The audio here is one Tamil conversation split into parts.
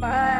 Bye.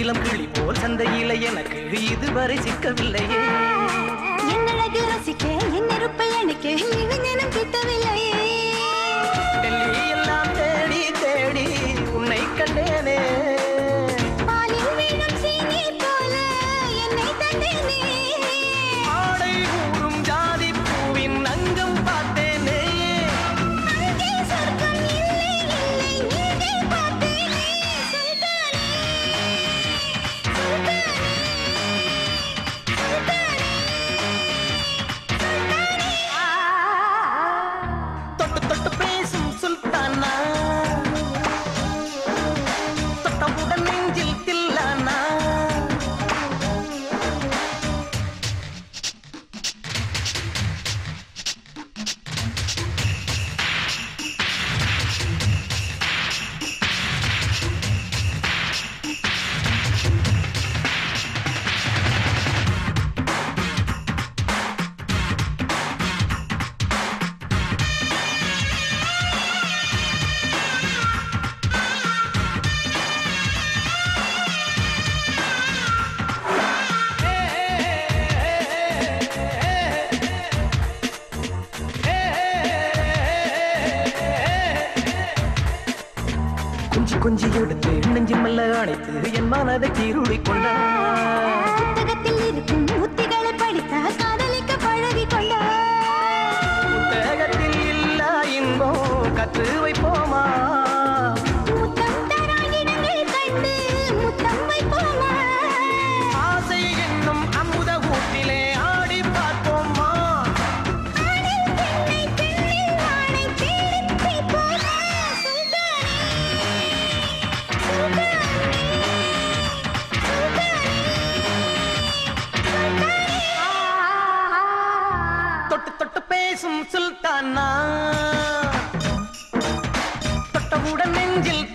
இளம் கிளி போல் சந்தையில எனக்கு இதுவரை சிக்கவில்லையே. என்னழகு ரசிக்க என் நெருப்பை எனக்கு இளைஞனும் கிட்டவில்லையே. டெல்லி தேடி தேடி உன்னை கண்டேனே. பாலில் வேணும் சீனி போல என்னை தந்தேனே. கொஞ்சி கொஞ்சி எடுத்து நெஞ்சில் மெல்ல அணைத்து என் மனதை தீருளி கொண்டான் தொட்டு தொட்டு பேசும் சுல்தானா? தொட்டவுடன் நெஞ்சில்